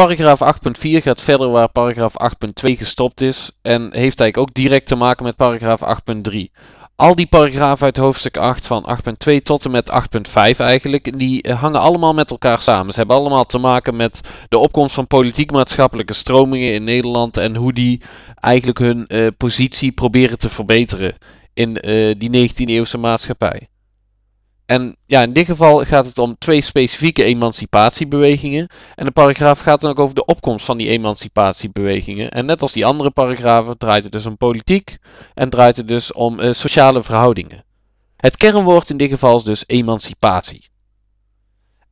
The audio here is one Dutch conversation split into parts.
paragraaf 8.4 gaat verder waar paragraaf 8.2 gestopt is en heeft eigenlijk ook direct te maken met paragraaf 8.3. Al die paragrafen uit hoofdstuk 8 van 8.2 tot en met 8.5 eigenlijk, die eh, hangen allemaal met elkaar samen. Ze hebben allemaal te maken met de opkomst van politiek-maatschappelijke stromingen in Nederland en hoe die eigenlijk hun uh, positie proberen te verbeteren in uh, die 19e-eeuwse maatschappij. En ja, in dit geval gaat het om twee specifieke emancipatiebewegingen. En de paragraaf gaat dan ook over de opkomst van die emancipatiebewegingen. En net als die andere paragrafen draait het dus om politiek en draait het dus om uh, sociale verhoudingen. Het kernwoord in dit geval is dus emancipatie.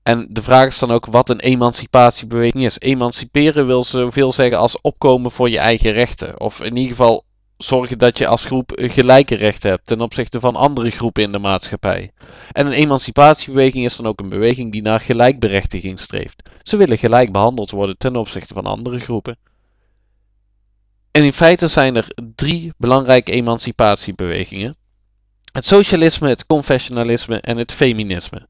En de vraag is dan ook wat een emancipatiebeweging is. Emanciperen wil zoveel zeggen als opkomen voor je eigen rechten. Of in ieder geval zorgen dat je als groep gelijke rechten hebt ten opzichte van andere groepen in de maatschappij. En een emancipatiebeweging is dan ook een beweging die naar gelijkberechtiging streeft. Ze willen gelijk behandeld worden ten opzichte van andere groepen. En in feite zijn er drie belangrijke emancipatiebewegingen: het socialisme, het confessionalisme en het feminisme.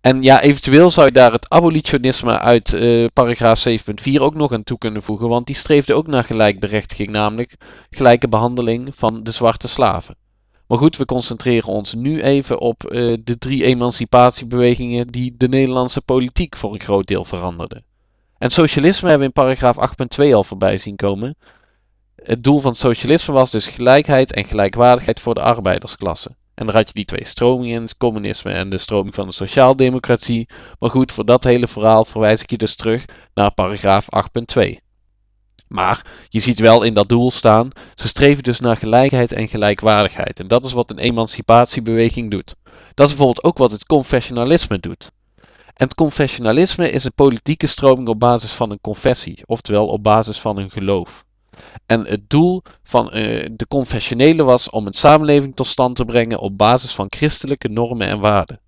En ja, eventueel zou je daar het abolitionisme uit uh, paragraaf 7.4 ook nog aan toe kunnen voegen, want die streefde ook naar gelijkberechtiging, namelijk gelijke behandeling van de zwarte slaven. Maar goed, we concentreren ons nu even op uh, de drie emancipatiebewegingen die de Nederlandse politiek voor een groot deel veranderden. En socialisme hebben we in paragraaf 8.2 al voorbij zien komen. Het doel van socialisme was dus gelijkheid en gelijkwaardigheid voor de arbeidersklasse. En dan had je die twee stromingen, het communisme en de stroming van de sociaaldemocratie. Maar goed, voor dat hele verhaal verwijs ik je dus terug naar paragraaf 8.2. Maar je ziet wel in dat doel staan, ze streven dus naar gelijkheid en gelijkwaardigheid. En dat is wat een emancipatiebeweging doet. Dat is bijvoorbeeld ook wat het confessionalisme doet. En het confessionalisme is een politieke stroming op basis van een confessie, oftewel op basis van een geloof. En het doel van uh, de confessionele was om een samenleving tot stand te brengen op basis van christelijke normen en waarden.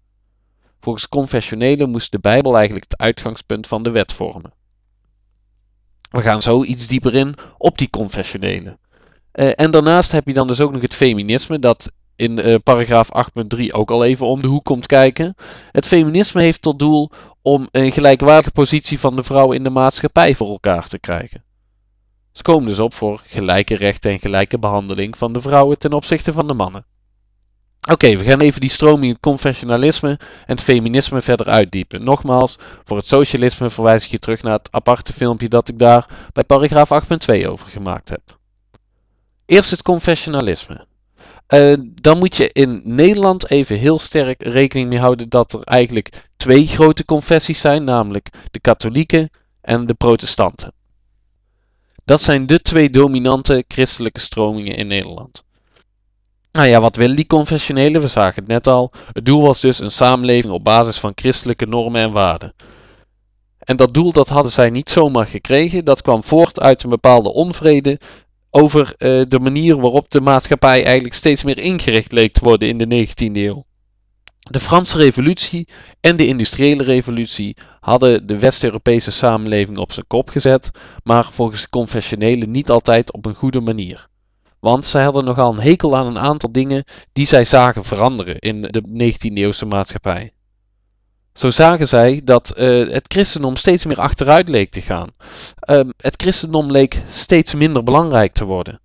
Volgens confessionele moest de Bijbel eigenlijk het uitgangspunt van de wet vormen. We gaan zo iets dieper in op die confessionele. Uh, en daarnaast heb je dan dus ook nog het feminisme, dat in uh, paragraaf 8.3 ook al even om de hoek komt kijken. Het feminisme heeft tot doel om een gelijkwaardige positie van de vrouw in de maatschappij voor elkaar te krijgen. Ze komen dus op voor gelijke rechten en gelijke behandeling van de vrouwen ten opzichte van de mannen. Oké, we gaan even die stroming het confessionalisme en het feminisme verder uitdiepen. Nogmaals, voor het socialisme verwijs ik je terug naar het aparte filmpje dat ik daar bij paragraaf 8.2 over gemaakt heb. Eerst het confessionalisme. Uh, dan moet je in Nederland even heel sterk rekening mee houden dat er eigenlijk twee grote confessies zijn, namelijk de katholieken en de protestanten. Dat zijn de twee dominante christelijke stromingen in Nederland. Nou ja, wat willen die confessionelen? We zagen het net al. Het doel was dus een samenleving op basis van christelijke normen en waarden. En dat doel dat hadden zij niet zomaar gekregen. Dat kwam voort uit een bepaalde onvrede over uh, de manier waarop de maatschappij eigenlijk steeds meer ingericht leek te worden in de 19e eeuw. De Franse Revolutie en de Industriële Revolutie hadden de West-Europese samenleving op zijn kop gezet, maar volgens de confessionelen niet altijd op een goede manier. Want zij hadden nogal een hekel aan een aantal dingen die zij zagen veranderen in de 19e-eeuwse maatschappij. Zo zagen zij dat uh, het christendom steeds meer achteruit leek te gaan. Uh, het christendom leek steeds minder belangrijk te worden.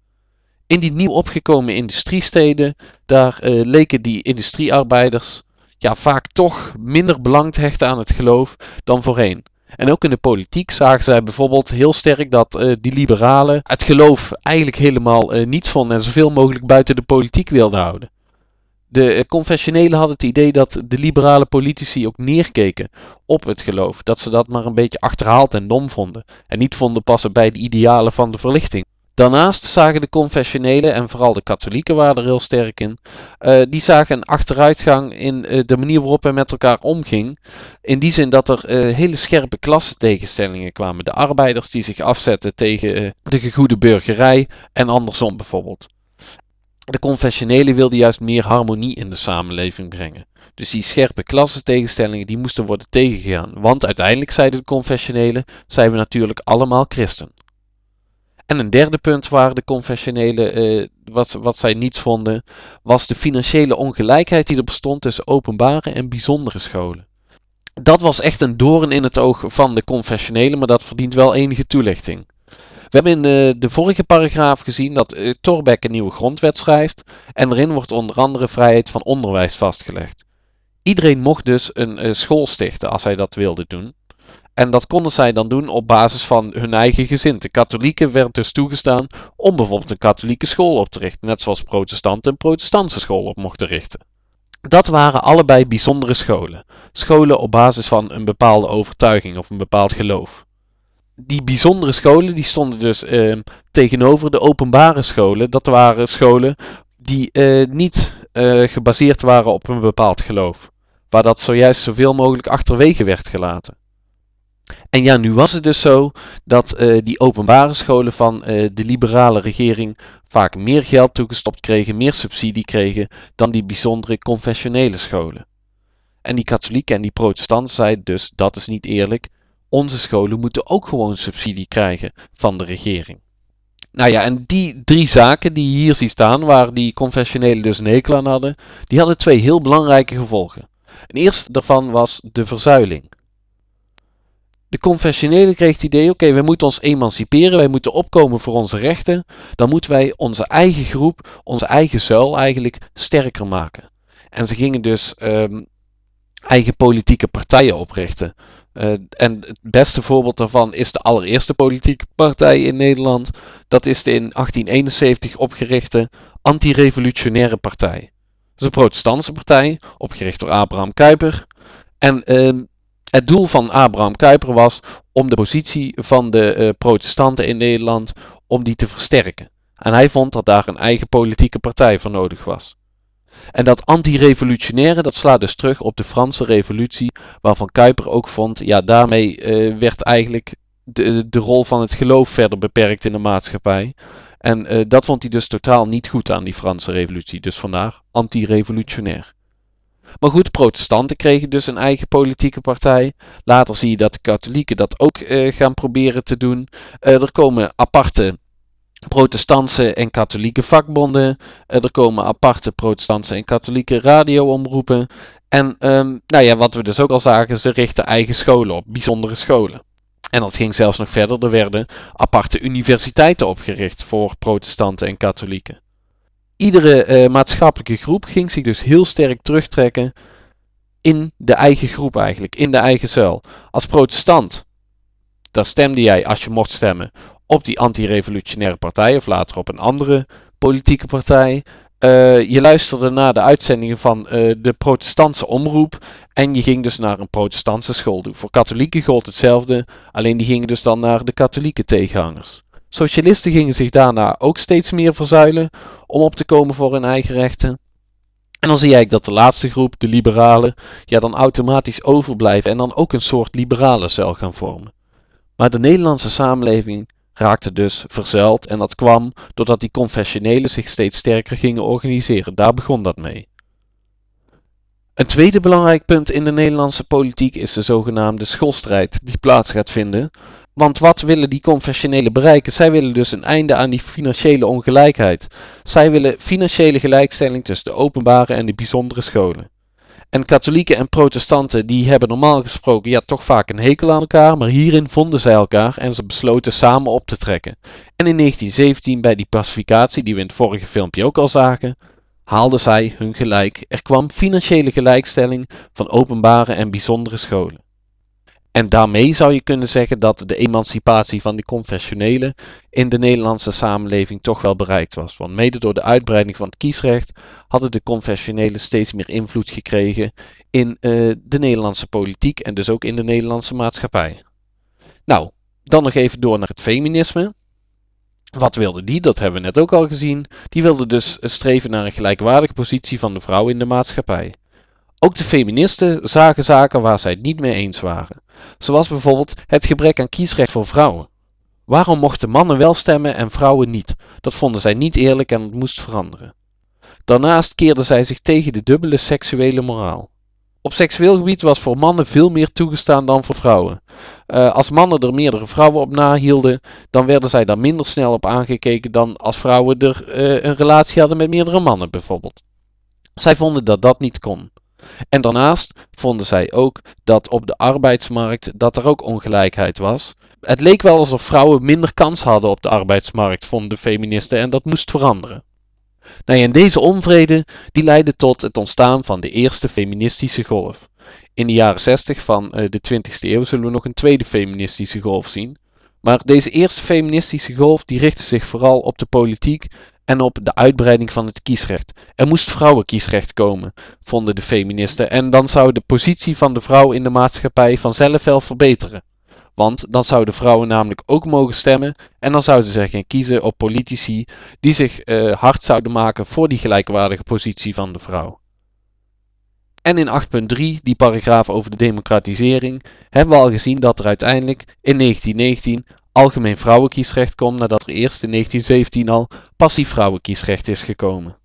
In die nieuw opgekomen industriesteden, daar uh, leken die industriearbeiders ja, vaak toch minder belang te hechten aan het geloof dan voorheen. En ook in de politiek zagen zij bijvoorbeeld heel sterk dat uh, die liberalen het geloof eigenlijk helemaal uh, niets vonden en zoveel mogelijk buiten de politiek wilden houden. De uh, confessionelen hadden het idee dat de liberale politici ook neerkeken op het geloof. Dat ze dat maar een beetje achterhaald en dom vonden. En niet vonden passen bij de idealen van de verlichting. Daarnaast zagen de confessionelen, en vooral de katholieken waren er heel sterk in, uh, die zagen een achteruitgang in uh, de manier waarop men met elkaar omging. In die zin dat er uh, hele scherpe klassentegenstellingen kwamen. De arbeiders die zich afzetten tegen de gegoede burgerij en andersom bijvoorbeeld. De confessionelen wilden juist meer harmonie in de samenleving brengen. Dus die scherpe klassentegenstellingen die moesten worden tegengegaan. Want uiteindelijk zeiden de confessionelen, zijn we natuurlijk allemaal christen. En een derde punt waar de confessionelen, uh, wat, wat zij niets vonden, was de financiële ongelijkheid die er bestond tussen openbare en bijzondere scholen. Dat was echt een doorn in het oog van de confessionelen, maar dat verdient wel enige toelichting. We hebben in de, de vorige paragraaf gezien dat uh, Torbeck een nieuwe grondwet schrijft en erin wordt onder andere vrijheid van onderwijs vastgelegd. Iedereen mocht dus een school stichten als hij dat wilde doen. En dat konden zij dan doen op basis van hun eigen gezin. De katholieken werd dus toegestaan om bijvoorbeeld een katholieke school op te richten, net zoals protestanten een protestantse school op mochten richten. Dat waren allebei bijzondere scholen. Scholen op basis van een bepaalde overtuiging of een bepaald geloof. Die bijzondere scholen die stonden dus eh, tegenover de openbare scholen. Dat waren scholen die eh, niet eh, gebaseerd waren op een bepaald geloof. Waar dat zojuist zoveel mogelijk achterwege werd gelaten. En ja, nu was het dus zo dat uh, die openbare scholen van uh, de liberale regering vaak meer geld toegestopt kregen, meer subsidie kregen dan die bijzondere confessionele scholen. En die katholieken en die protestanten zeiden dus dat is niet eerlijk. Onze scholen moeten ook gewoon subsidie krijgen van de regering. Nou ja, en die drie zaken die je hier ziet staan, waar die confessionelen dus een hekel aan hadden, die hadden twee heel belangrijke gevolgen. En eerst daarvan was de verzuiling. De confessionele kreeg het idee, oké, okay, wij moeten ons emanciperen, wij moeten opkomen voor onze rechten. Dan moeten wij onze eigen groep, onze eigen zuil eigenlijk sterker maken. En ze gingen dus um, eigen politieke partijen oprichten. Uh, en het beste voorbeeld daarvan is de allereerste politieke partij in Nederland. Dat is de in 1871 opgerichte Anti-Revolutionaire Partij. Dat is een protestantse partij, opgericht door Abraham Kuyper. En uh, het doel van Abraham Kuyper was om de positie van de uh, protestanten in Nederland om die te versterken. En hij vond dat daar een eigen politieke partij voor nodig was. En dat anti-revolutionaire, dat slaat dus terug op de Franse revolutie, waarvan Kuyper ook vond, ja, daarmee uh, werd eigenlijk de, de rol van het geloof verder beperkt in de maatschappij. En uh, dat vond hij dus totaal niet goed aan die Franse revolutie. Dus vandaar anti-revolutionair. Maar goed, protestanten kregen dus een eigen politieke partij. Later zie je dat de katholieken dat ook uh, gaan proberen te doen. Uh, er komen aparte protestantse en katholieke vakbonden. Uh, er komen aparte protestantse en katholieke radioomroepen. En um, nou ja, wat we dus ook al zagen, ze richten eigen scholen op, bijzondere scholen. En dat ging zelfs nog verder. Er werden aparte universiteiten opgericht voor protestanten en katholieken iedere uh, maatschappelijke groep ging zich dus heel sterk terugtrekken in de eigen groep eigenlijk, in de eigen zuil. Als protestant, daar stemde jij als je mocht stemmen op die anti-revolutionaire partij of later op een andere politieke partij. Uh, je luisterde naar de uitzendingen van uh, de protestantse omroep en je ging dus naar een protestantse school doen. Voor katholieken gold hetzelfde, alleen die gingen dus dan naar de katholieke tegenhangers. Socialisten gingen zich daarna ook steeds meer verzuilen om op te komen voor hun eigen rechten. En dan zie je dat de laatste groep, de liberalen, ja dan automatisch overblijven en dan ook een soort liberale cel gaan vormen. Maar de Nederlandse samenleving raakte dus verzuild en dat kwam doordat die confessionelen zich steeds sterker gingen organiseren. Daar begon dat mee. Een tweede belangrijk punt in de Nederlandse politiek is de zogenaamde schoolstrijd die plaats gaat vinden want wat willen die confessionelen bereiken? Zij willen dus een einde aan die financiële ongelijkheid. Zij willen financiële gelijkstelling tussen de openbare en de bijzondere scholen. En katholieken en protestanten die hebben normaal gesproken ja toch vaak een hekel aan elkaar, maar hierin vonden zij elkaar en ze besloten samen op te trekken. En in 1917 bij die pacificatie, die we in het vorige filmpje ook al zagen, haalden zij hun gelijk. Er kwam financiële gelijkstelling van openbare en bijzondere scholen. En daarmee zou je kunnen zeggen dat de emancipatie van de confessionelen in de Nederlandse samenleving toch wel bereikt was. Want mede door de uitbreiding van het kiesrecht hadden de confessionelen steeds meer invloed gekregen in uh, de Nederlandse politiek en dus ook in de Nederlandse maatschappij. Nou, dan nog even door naar het feminisme. Wat wilde die? Dat hebben we net ook al gezien. Die wilde dus streven naar een gelijkwaardige positie van de vrouw in de maatschappij. Ook de feministen zagen zaken waar zij het niet mee eens waren, zoals bijvoorbeeld het gebrek aan kiesrecht voor vrouwen. Waarom mochten mannen wel stemmen en vrouwen niet? Dat vonden zij niet eerlijk en het moest veranderen. Daarnaast keerden zij zich tegen de dubbele seksuele moraal. Op seksueel gebied was voor mannen veel meer toegestaan dan voor vrouwen. Uh, als mannen er meerdere vrouwen op nahielden, dan werden zij daar minder snel op aangekeken dan als vrouwen er uh, een relatie hadden met meerdere mannen bijvoorbeeld. Zij vonden dat dat niet kon. En daarnaast vonden zij ook dat op de arbeidsmarkt dat er ook ongelijkheid was. Het leek wel alsof vrouwen minder kans hadden op de arbeidsmarkt, vonden de feministen, en dat moest veranderen. Nou en deze onvrede die leidde tot het ontstaan van de eerste feministische golf. In de jaren 60 van eh, de 20e eeuw zullen we nog een tweede feministische golf zien. Maar deze eerste feministische golf die richtte zich vooral op de politiek en op de uitbreiding van het kiesrecht. Er moest vrouwenkiesrecht komen, vonden de feministen, en dan zou de positie van de vrouw in de maatschappij vanzelf wel verbeteren. Want dan zouden vrouwen namelijk ook mogen stemmen en dan zouden ze gaan kiezen op politici die zich uh, hard zouden maken voor die gelijkwaardige positie van de vrouw. En in 8.3, die paragraaf over de democratisering, hebben we al gezien dat er uiteindelijk in 1919 algemeen vrouwenkiesrecht komt nadat er eerst in 1917 al passief vrouwenkiesrecht is gekomen.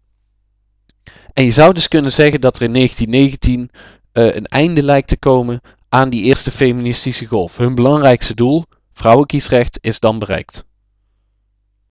En je zou dus kunnen zeggen dat er in 1919 uh, een einde lijkt te komen aan die eerste feministische golf. Hun belangrijkste doel, vrouwenkiesrecht, is dan bereikt.